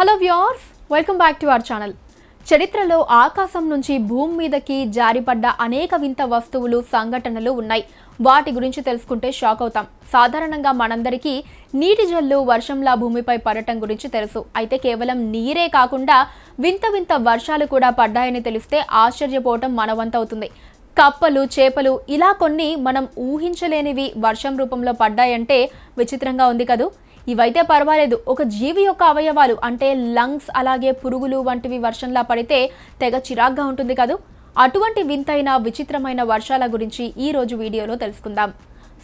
Hello viewers welcome back to our channel చరిత్రలో ఆకాశం నుంచి భూమి మీదకి జారిపడ్డ అనేక వింత వస్తువులు సంఘటనలు ఉన్నాయి. వాటి గురించి తెలుసుకుంటే షాక్ అవుతాం. సాధారణంగా మనందరికీ నీటి జల్లు వర్షంలా భూమిపై పడటం గురించి తెలుసు. అయితే కేవలం నీరే కాకుండా వింత వింత వర్షాలు కూడా పడ్డాయని తెలిస్తే ఆశ్చర్యపోవటం మనవంతవుతుంది కప్పలు చేపలు ఇలా కొన్ని మనం ఊహించలేనివి వర్షం రూపంలో పడ్డాయంటే విచిత్రంగా ఉంది కదూ? ఇవైతే పర్వాలేదు. ఒక జీవి యొక్క అవయవాలు అంటే లంగ్స్ అలాగే పురుగులు వంటివి వర్షంలా పడితే తెగ చిరాగ్గా ఉంటుంది కదూ? అటువంటి వింతైన విచిత్రమైన వర్షాల గురించి ఈ రోజు వీడియోలో తెలుసుకుందాం.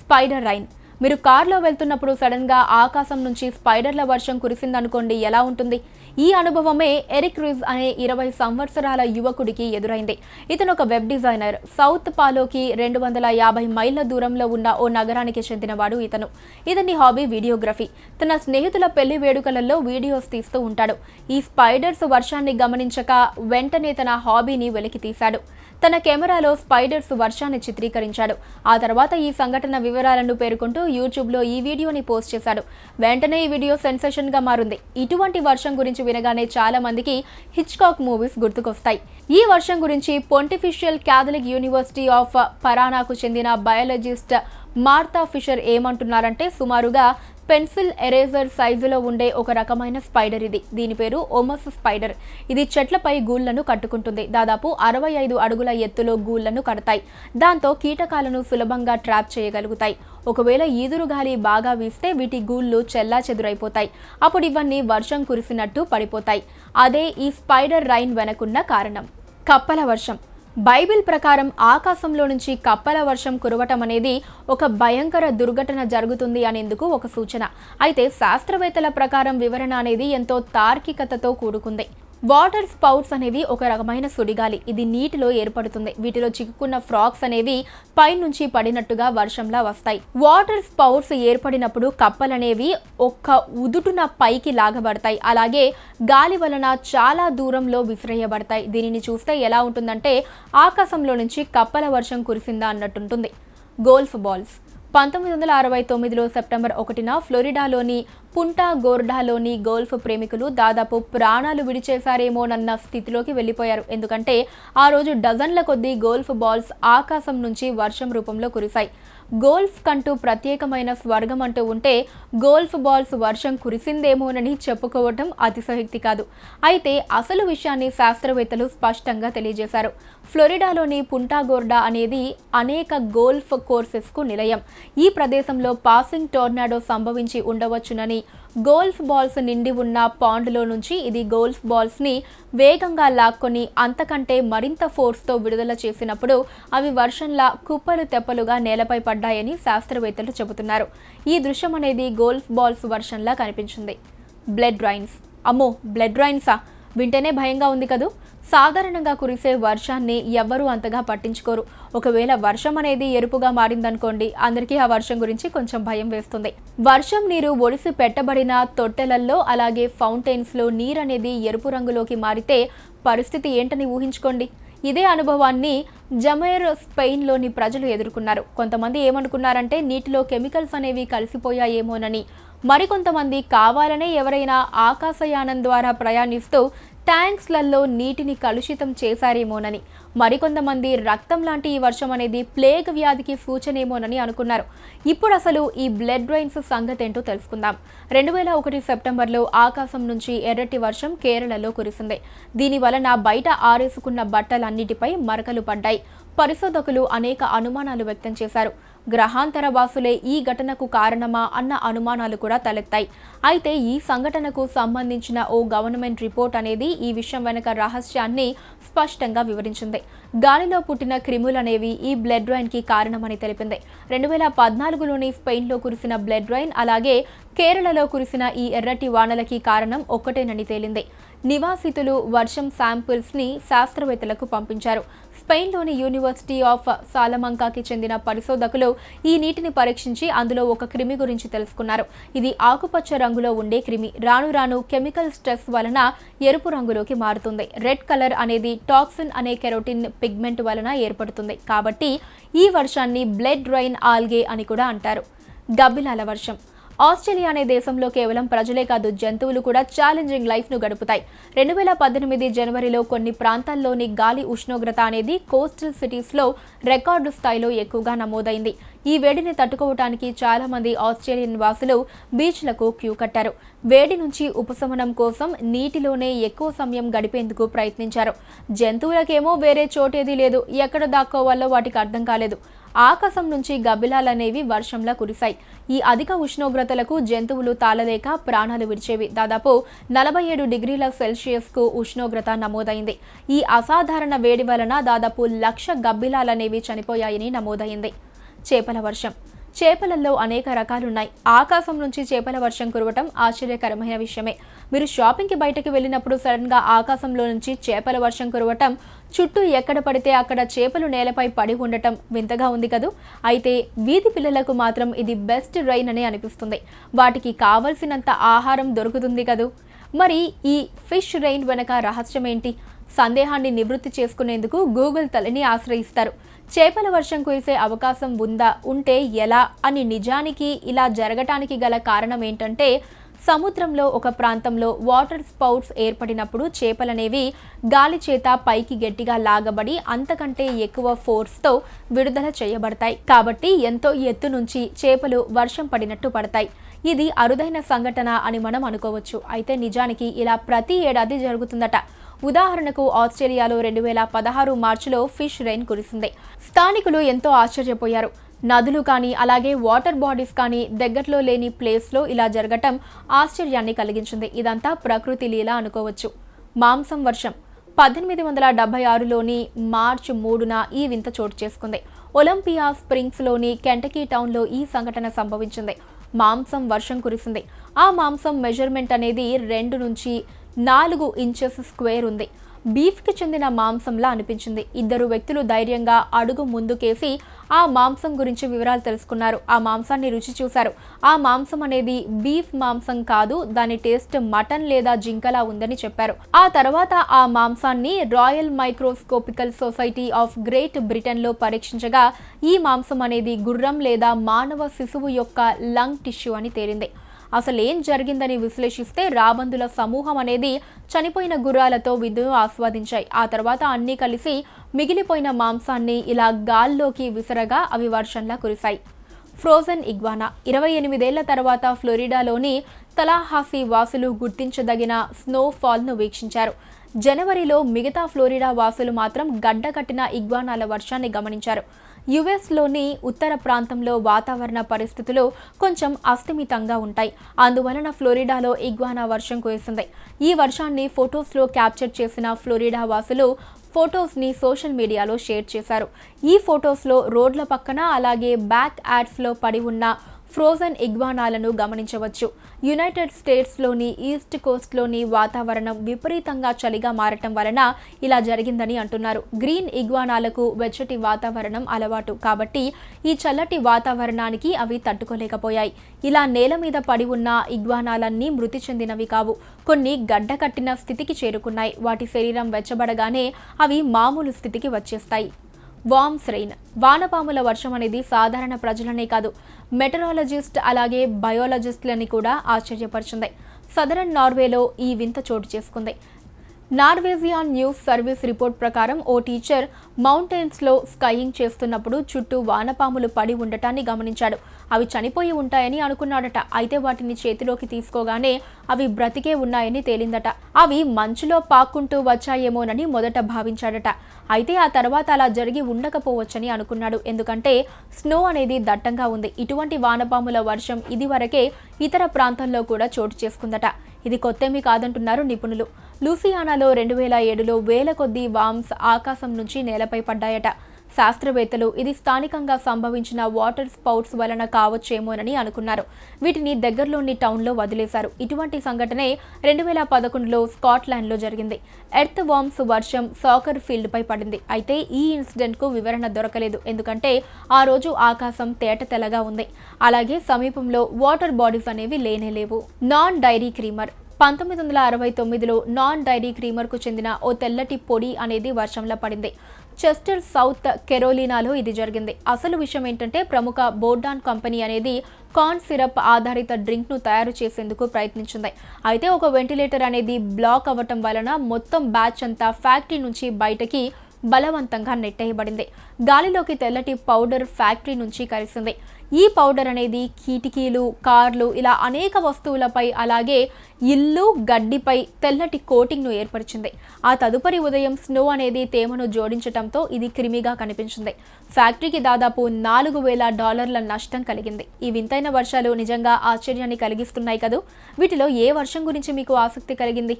Spider rain. మీరు కార్లో వెళ్తున్నప్పుడు సడన్గా ఆకాశం నుంచి స్పైడర్ల వర్షం కురిసిందనుకోండి ఎలా ఉంటుంది? ఈ అనుభవమే ఎరిక్ రిజ్ అనే ఇరవై సంవత్సరాల యువకుడికి ఎదురైంది. ఇతను ఒక వెబ్ డిజైనర్. సౌత్ పాలోకి రెండు వందల యాభై మైళ్ళ దూరంలో ఉన్న ఓ నగరానికి చెందినవాడు ఇతను. ఇతని హాబీ వీడియోగ్రఫీ. తన స్నేహితుల పెళ్ళి వేడుకలలో వీడియోస్ తీస్తూ ఉంటాడు. ఈ స్పైడర్స్ వర్షాన్ని గమనించక వెంటనే తన హాబీని వెలికి తీశాడు తన కెమెరాలో స్పైడర్స్ వర్షాన్ని చిత్రీకరించాడు. ఆ తర్వాత ఈ సంఘటన వివరాలను పేర్కొంటూ యూట్యూబ్లో ఈ వీడియోని పోస్ట్ చేశాడు. వెంటనే ఈ వీడియో సెన్సేషన్గా మారింది. ఇటువంటి వర్షం గురించి వినగానే చాలా మందికి హిచ్కాక్ మూవీస్ గుర్తుకొస్తాయి. ఈ వర్షం గురించి పొంటిఫిషియల్ క్యాథలిక్ యూనివర్సిటీ ఆఫ్ పరానాకు చెందిన బయాలజిస్ట్ మార్తా ఫిషర్ ఏమంటున్నారంటే సుమారుగా పెన్సిల్ ఎరేజర్ సైజులో ఉండే ఒక రకమైన స్పైడర్ ఇది. దీని పేరు ఓమస్ స్పైడర్. ఇది చెట్లపై గూళ్ళను కట్టుకుంటుంది. దాదాపు అరవై ఐదు అడుగుల ఎత్తులో గూళ్ళను కడతాయి. దాంతో కీటకాలను సులభంగా ట్రాప్ చేయగలుగుతాయి. ఒకవేళ ఈదురు గాలి బాగా వీస్తే వీటి గూళ్ళు చెల్లా చెదురైపోతాయి అప్పుడు ఇవన్నీ వర్షం కురిసినట్టు పడిపోతాయి. అదే ఈ స్పైడర్ రైన్ వెనకున్న కారణం. కప్పల వర్షం. బైబిల్ ప్రకారం ఆకాశంలో నుంచి కప్పల వర్షం కురవటం అనేది ఒక భయంకర దుర్ఘటన జరుగుతుంది అనేందుకు ఒక సూచన. అయితే శాస్త్రవేత్తల ప్రకారం వివరణ అనేది ఎంతో తార్కికతతో కూడుకుంది. వాటర్ స్పౌట్స్ అనేవి ఒక రకమైన సుడిగాలి. ఇది నీటిలో ఏర్పడుతుంది. వీటిలో చిక్కుకున్న ఫ్రాక్స్ అనేవి పైనుంచి పడినట్టుగా వర్షంలా వస్తాయి. వాటర్ స్పౌట్స్ ఏర్పడినప్పుడు కప్పలనేవి ఒక్క ఉదుటున పైకి లాగబడతాయి. అలాగే గాలి వలన చాలా దూరంలో విసిరేయబడతాయి. దీనిని చూస్తే ఎలా ఉంటుందంటే ఆకాశంలో నుంచి కప్పల వర్షం కురిసిందా అన్నట్టుంటుంది. Golf balls. పంతొమ్మిది వందల అరవై తొమ్మిదిలో సెప్టెంబర్ ఒకటిన ఫ్లోరిడాలోని పుంటా గోర్డాలోని గోల్ఫ్ ప్రేమికులు దాదాపు ప్రాణాలు విడిచేశారేమోనన్న స్థితిలోకి వెళ్ళిపోయారు. ఎందుకంటే ఆ రోజు డజన్ల కొద్దీ గోల్ఫ్ బాల్స్ ఆకాశం నుంచి వర్షం రూపంలో కురిశాయి. గోల్ఫ్ కంటూ ప్రత్యేకమైన స్వర్గం అంటూ ఉంటే గోల్ఫ్ బాల్స్ వర్షం కురిసిందేమోనని చెప్పుకోవటం అతిశయోక్తి కాదు. అయితే అసలు విషయాన్ని శాస్త్రవేత్తలు స్పష్టంగా తెలియజేశారు. ఫ్లోరిడాలోని పుంటాగోర్డా అనేది అనేక గోల్ఫ్ కోర్సెస్కు నిలయం. ఈ ప్రదేశంలో పాసింగ్ టోర్నాడో సంభవించి ఉండవచ్చునని గోల్ఫ్ బాల్స్ నిండి ఉన్న పాండ్లో నుంచి ఇది గోల్ఫ్ బాల్స్ని వేగంగా లాక్కొని అంతకంటే మరింత ఫోర్స్తో విడుదల చేసినప్పుడు అవి వర్షంలా కుప్పలు తెప్పలుగా నేలపై పడ్డాయని శాస్త్రవేత్తలు చెబుతున్నారు. ఈ దృశ్యం అనేది గోల్ఫ్ బాల్స్ వర్షంలా కనిపించింది. Blood rains. అమ్మో బ్లడ్ రైన్సా? వింటేనే భయంగా ఉంది కదూ? సాధారణంగా కురిసే వర్షాన్ని ఎవ్వరూ అంతగా పట్టించుకోరు. ఒకవేళ వర్షం అనేది ఎరుపుగా మారిందనుకోండి అందరికీ ఆ వర్షం గురించి కొంచెం భయం వేస్తుంది. వర్షం నీరు ఒడిసి పెట్టబడిన తొట్టెలల్లో అలాగే ఫౌంటైన్స్లో నీరు అనేది ఎరుపు రంగులోకి మారితే పరిస్థితి ఏంటని ఊహించుకోండి. ఇదే అనుభవాన్ని జమైర్ స్పెయిన్లోని ప్రజలు ఎదుర్కొన్నారు. కొంతమంది ఏమనుకున్నారంటే నీటిలో కెమికల్స్ అనేవి కలిసిపోయాయేమోనని. మరికొంతమంది కావాలనే ఎవరైనా ఆకాశయానం ద్వారా ప్రయాణిస్తూ ట్యాంక్స్లలో నీటిని కలుషితం చేశారేమోనని మరికొంతమంది రక్తం లాంటి ఈ వర్షం అనేది ప్లేగ్ వ్యాధికి సూచనేమోనని అనుకున్నారు. ఇప్పుడు అసలు ఈ బ్లడ్ రైన్స్ సంగతి ఏంటో తెలుసుకుందాం. రెండు వేల ఒకటి సెప్టెంబర్లో ఆకాశం నుంచి ఎర్రటి వర్షం కేరళలో కురిసింది. దీని వలన బయట ఆరేసుకున్న బట్టలన్నిటిపై మరకలు పడ్డాయి. పరిశోధకులు అనేక అనుమానాలు వ్యక్తం చేశారు. గ్రహాంతర వాసులే ఈ ఘటనకు కారణమా అన్న అనుమానాలు కూడా తలెత్తాయి. అయితే ఈ సంఘటనకు సంబంధించిన ఓ గవర్నమెంట్ రిపోర్ట్ అనేది ఈ విషయం వెనుక రహస్యాన్ని స్పష్టంగా వివరించింది. గాలిలో పుట్టిన క్రిములు అనేవి ఈ బ్లడ్ రైన్కి కారణమని తెలిపింది. రెండు వేల పద్నాలుగులోని స్పెయిన్లో కురిసిన బ్లడ్ రైన్ అలాగే కేరళలో కురిసిన ఈ ఎర్రటి వానలకి కారణం ఒక్కటేనని తేలింది. నివాసితులు వర్షం శాంపిల్స్ని శాస్త్రవేత్తలకు పంపించారు. స్పెయిన్లోని యూనివర్సిటీ ఆఫ్ సాలమంకాకి చెందిన పరిశోధకులు ఈ నీటిని పరీక్షించి అందులో ఒక క్రిమి గురించి తెలుసుకున్నారు. ఇది ఆకుపచ్చ రంగులో ఉండే క్రిమి. రాను రాను కెమికల్ స్ట్రెస్ వలన ఎరుపు రంగులోకి మారుతుంది. రెడ్ కలర్ అనేది టాక్సిన్ అనే కెరోటిన్ పిగ్మెంట్ వలన ఏర్పడుతుంది. కాబట్టి ఈ వర్షాన్ని బ్లడ్ రైన్ ఆల్గే అని కూడా అంటారు. గబ్బిలాల వర్షం. ఆస్ట్రేలియా అనే దేశంలో కేవలం ప్రజలే కాదు జంతువులు కూడా ఛాలెంజింగ్ లైఫ్ను గడుపుతాయి. రెండు వేల పద్దెనిమిది జనవరిలో కొన్ని ప్రాంతాల్లోని గాలి ఉష్ణోగ్రత అనేది కోస్టల్ సిటీస్లో రికార్డు స్థాయిలో ఎక్కువగా నమోదైంది. ఈ వేడిని తట్టుకోవటానికి చాలా మంది ఆస్ట్రేలియన్ వాసులు బీచ్లకు క్యూ కట్టారు. వేడి నుంచి ఉపశమనం కోసం నీటిలోనే ఎక్కువ సమయం గడిపేందుకు ప్రయత్నించారు. జంతువులకేమో వేరే చోటేది లేదు. ఎక్కడ దాక్కోవాలో వాటికి అర్థం కాలేదు. ఆకాశం నుంచి గబ్బిలాలనేవి వర్షంలా కురిశాయి. ఈ అధిక ఉష్ణోగ్రతలకు జంతువులు తాళలేక ప్రాణాలు విడిచేవి. దాదాపు నలభై ఏడు డిగ్రీల సెల్సియస్కు ఉష్ణోగ్రత నమోదైంది. ఈ అసాధారణ వేడి వలన దాదాపు లక్ష గబ్బిలాలనేవి చనిపోయాయని నమోదైంది. చేపల వర్షం చేపలలో అనేక రకాలున్నాయి. ఆకాశం నుంచి చేపల వర్షం కురవటం ఆశ్చర్యకరమైన విషయమే. మీరు షాపింగ్కి బయటకు వెళ్ళినప్పుడు సడన్గా ఆకాశంలో నుంచి చేపల వర్షం కురవటం చుట్టూ ఎక్కడ పడితే అక్కడ చేపలు నేలపై పడి ఉండటం వింతగా ఉంది కదూ? అయితే వీధి పిల్లలకు మాత్రం ఇది బెస్ట్ రైన్ అని అనిపిస్తుంది. వాటికి కావలసినంత ఆహారం దొరుకుతుంది కదూ? మరి ఈ ఫిష్ రైన్ వెనక రహస్యం ఏంటి సందేహాన్ని నివృత్తి చేసుకునేందుకు గూగుల్ తల్లిని ఆశ్రయిస్తారు. చేపల వర్షం కురిసే అవకాశం ఉందా ఉంటే ఎలా అని నిజానికి ఇలా జరగటానికి గల కారణం ఏంటంటే సముద్రంలో ఒక ప్రాంతంలో వాటర్ స్పౌట్స్ ఏర్పడినప్పుడు చేపలనేవి గాలి చేత పైకి గట్టిగా లాగబడి అంతకంటే ఎక్కువ ఫోర్స్తో విడుదల చేయబడతాయి. కాబట్టి ఎంతో ఎత్తు నుంచి చేపలు వర్షం పడినట్టు పడతాయి. ఇది అరుదైన సంఘటన అని మనం అనుకోవచ్చు. అయితే నిజానికి ఇలా ప్రతి ఏడాది జరుగుతుందట. ఉదాహరణకు ఆస్ట్రేలియాలో రెండు వేల పదహారు మార్చిలో ఫిష్ రెయిన్ కురిసింది. స్థానికులు ఎంతో ఆశ్చర్యపోయారు. నదులు కానీ అలాగే వాటర్ బాడీస్ కానీ దగ్గరలో లేని ప్లేస్లో ఇలా జరగటం ఆశ్చర్యాన్ని కలిగించింది. ఇదంతా ప్రకృతి లీల అనుకోవచ్చు. మాంసం వర్షం. పద్దెనిమిది వందల డెబ్బై ఆరులోని మార్చ్ మూడున ఈ వింత చోటు చేసుకుంది. ఒలింపియా స్ప్రింగ్స్లోని కెంటకీ టౌన్లో ఈ సంఘటన సంభవించింది. మాంసం వర్షం కురిసింది. ఆ మాంసం మెజర్మెంట్ అనేది రెండు నుంచి నాలుగు ఇంచెస్ స్క్వేర్ ఉంది. బీఫ్కి చెందిన మాంసంలా అనిపించింది. ఇద్దరు వ్యక్తులు ధైర్యంగా అడుగు ముందుకేసి ఆ మాంసం గురించి వివరాలు తెలుసుకున్నారు. ఆ మాంసాన్ని రుచి చూశారు. ఆ మాంసం అనేది బీఫ్ మాంసం కాదు దాని టేస్ట్ మటన్ లేదా జింకలా ఉందని చెప్పారు. ఆ తర్వాత ఆ మాంసాన్ని Royal Microscopical Society of Great బ్రిటన్లో పరీక్షించగా ఈ మాంసం అనేది గుర్రం లేదా మానవ శిశువు యొక్క లంగ్ టిష్యూ అని తేలింది. అసలు ఏం జరిగిందని విశ్లేషిస్తే రాబందుల సమూహం అనేది చనిపోయిన గుర్రాలతో విందును ఆస్వాదించాయి. ఆ తర్వాత అన్నీ కలిసి మిగిలిపోయిన మాంసాన్ని ఇలా గాల్లోకి విసరగా అవి వర్షంలా కురిశాయి. ఫ్రోజన్ ఇగ్వానా ఇరవై ఎనిమిదేళ్ళ తర్వాత ఫ్లోరిడాలోని తలాహాసీ వాసులు గుర్తించదగిన స్నోఫాల్ను వీక్షించారు. జనవరిలో మిగతా ఫ్లోరిడా వాసులు మాత్రం గడ్డకట్టిన ఇగ్వానాల వర్షాన్ని గమనించారు. యుఎస్లోని ఉత్తర ప్రాంతంలో వాతావరణ పరిస్థితులు కొంచెం అస్తమితంగా ఉంటాయి. అందువలన ఫ్లోరిడాలో ఇగ్వానా వర్షం కురిసింది. ఈ వర్షాన్ని ఫొటోస్లో క్యాప్చర్ చేసిన ఫ్లోరిడా వాసులు ఫొటోస్ని సోషల్ మీడియాలో షేర్ చేశారు. ఈ ఫొటోస్లో రోడ్ల పక్కన అలాగే బ్యాక్ యాడ్స్లో పడి ఉన్న ఫ్రోజన్ ఇగ్వానాలను గమనించవచ్చు. యునైటెడ్ స్టేట్స్లోని ఈస్ట్ కోస్ట్లోని వాతావరణం విపరీతంగా చలిగా మారటం వలన ఇలా జరిగిందని అంటున్నారు. గ్రీన్ ఇగ్వానాలకు వెచ్చటి వాతావరణం అలవాటు కాబట్టి ఈ చల్లటి వాతావరణానికి అవి తట్టుకోలేకపోయాయి. ఇలా నేల మీద పడి ఉన్న ఇగ్వానాలన్నీ మృతి చెందినవి కావు. కొన్ని గడ్డ కట్టిన స్థితికి చేరుకున్నాయి. వాటి శరీరం వెచ్చబడగానే అవి మామూలు స్థితికి వచ్చేస్తాయి. వామ్స్ రెయిన్ వానపాముల వర్షం అనేది సాధారణ ప్రజలనే కాదు మెటరాలజిస్ట్ అలాగే బయోలజిస్టులని కూడా ఆశ్చర్యపరిచింది. సదరన్ నార్వేలో ఈ వింత చోటు చేసుకుంది. నార్వేజియాన్ న్యూస్ సర్వీస్ రిపోర్ట్ ప్రకారం ఓ టీచర్ మౌంటైన్స్లో స్కైయింగ్ చేస్తున్నప్పుడు చుట్టూ వానపాములు పడి ఉండటాన్ని గమనించాడు. అవి చనిపోయి ఉంటాయని అనుకున్నాడట. అయితే వాటిని చేతిలోకి తీసుకోగానే అవి బ్రతికే ఉన్నాయని తేలిందట. అవి మంచులో పాక్కుంటూ వచ్చాయేమోనని మొదట భావించాడట. అయితే ఆ తర్వాత అలా జరిగి ఉండకపోవచ్చని అనుకున్నాడు. ఎందుకంటే స్నో అనేది దట్టంగా ఉంది. ఇటువంటి వానపాముల వర్షం ఇదివరకే ఇతర ప్రాంతంలో కూడా చోటు చేసుకుందట. ఇది కొత్తేమీ కాదంటున్నారు నిపుణులు. లూసియానాలో రెండు వేల ఏడులో వేల కొద్దీ వామ్స్ ఆకాశం నుంచి నేలపై పడ్డాయట. శాస్త్రవేత్తలు ఇది స్థానికంగా సంభవించిన వాటర్ స్పౌట్స్ వలన కావచ్చేమోనని అనుకున్నారు. వీటిని దగ్గరలోని టౌన్లో వదిలేశారు. ఇటువంటి సంఘటనే రెండు వేల పదకొండులో స్కాట్లాండ్లో జరిగింది. ఎర్త్ వామ్స్ వర్షం సాకర్ ఫీల్డ్పై పడింది. అయితే ఈ ఇన్సిడెంట్కు వివరణ దొరకలేదు. ఎందుకంటే ఆ రోజు ఆకాశం తేట తెల్లగా ఉంది. అలాగే సమీపంలో వాటర్ బాడీస్ అనేవి లేనే లేవు. Non dairy creamer. పంతొమ్మిది వందల అరవై తొమ్మిదిలో నాన్ డైరీ క్రీమర్కు చెందిన ఓ తెల్లటి పొడి అనేది వర్షంలో పడింది. చెస్టర్ సౌత్ కెరోలినాలో ఇది జరిగింది. అసలు విషయం ఏంటంటే ప్రముఖ బోర్డాన్ కంపెనీ అనేది కార్న్ సిరప్ ఆధారిత డ్రింక్ను తయారు చేసేందుకు ప్రయత్నించింది. అయితే ఒక వెంటిలేటర్ అనేది బ్లాక్ అవ్వటం వలన మొత్తం బ్యాచ్ అంతా ఫ్యాక్టరీ నుంచి బయటకి బలవంతంగా నెట్టేయబడింది. గాలిలోకి తెల్లటి పౌడర్ ఫ్యాక్టరీ నుంచి కలిసింది ఈ పౌడర్ అనేది కిటికీలు కార్లు ఇలా అనేక వస్తువులపై అలాగే ఇల్లు గడ్డిపై తెల్లటి కోటింగ్ను ఏర్పరిచింది. ఆ తదుపరి ఉదయం స్నో అనేది తేమను జోడించడంతో ఇది క్రిమిగా కనిపించింది. ఫ్యాక్టరీకి దాదాపు నాలుగు వేల డాలర్ల నష్టం కలిగింది. ఈ వింతైన వర్షాలు నిజంగా ఆశ్చర్యాన్ని కలిగిస్తున్నాయి కదూ? వీటిలో ఏ వర్షం గురించి మీకు ఆసక్తి కలిగింది?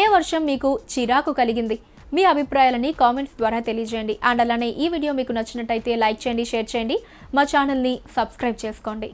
ఏ వర్షం మీకు చిరాకు కలిగింది? మీ అభిప్రాయాలని కామెంట్స్ ద్వారా తెలియజేయండి. అండ్ అలానే ఈ వీడియో మీకు నచ్చినట్టయితే లైక్ చేయండి షేర్ చేయండి. మా ఛానల్ని సబ్స్క్రైబ్ చేసుకోండి.